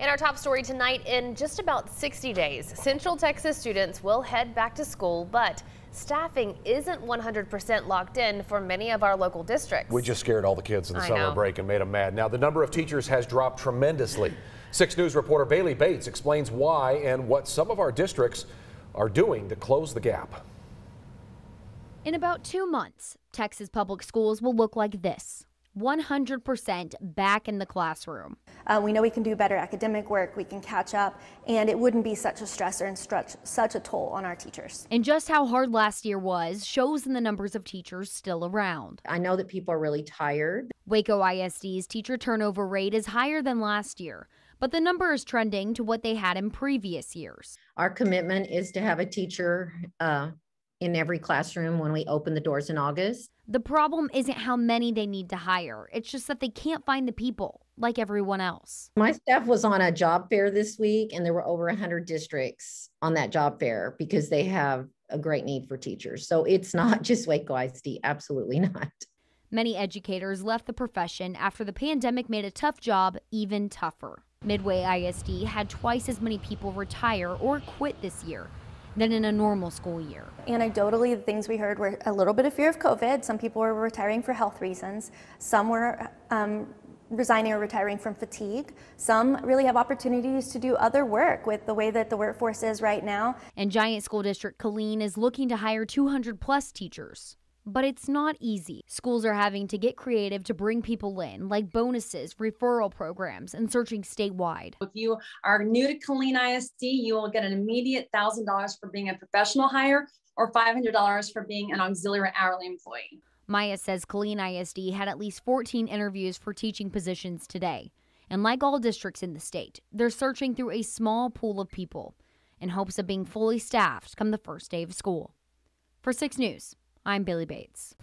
In our top story tonight, in just about 60 days, Central Texas students will head back to school, but staffing isn't 100% locked in for many of our local districts. We just scared all the kids in the I summer know. break and made them mad. Now, the number of teachers has dropped tremendously. Six News reporter Bailey Bates explains why and what some of our districts are doing to close the gap. In about two months, Texas public schools will look like this 100% back in the classroom. Uh, we know we can do better academic work, we can catch up, and it wouldn't be such a stressor and such, such a toll on our teachers. And just how hard last year was shows in the numbers of teachers still around. I know that people are really tired. Waco ISD's teacher turnover rate is higher than last year, but the number is trending to what they had in previous years. Our commitment is to have a teacher uh, in every classroom when we open the doors in August. The problem isn't how many they need to hire, it's just that they can't find the people like everyone else. My staff was on a job fair this week, and there were over 100 districts on that job fair because they have a great need for teachers. So it's not just Waco ISD, absolutely not. Many educators left the profession after the pandemic made a tough job even tougher. Midway ISD had twice as many people retire or quit this year than in a normal school year. Anecdotally, the things we heard were a little bit of fear of COVID. Some people were retiring for health reasons. Some were um, resigning or retiring from fatigue. Some really have opportunities to do other work with the way that the workforce is right now. And Giant School District Killeen is looking to hire 200 plus teachers. But it's not easy. Schools are having to get creative to bring people in, like bonuses, referral programs, and searching statewide. If you are new to Killeen ISD, you will get an immediate $1,000 for being a professional hire or $500 for being an auxiliary hourly employee. Maya says Killeen ISD had at least 14 interviews for teaching positions today. And like all districts in the state, they're searching through a small pool of people in hopes of being fully staffed come the first day of school. For 6 News, I'm Billy Bates.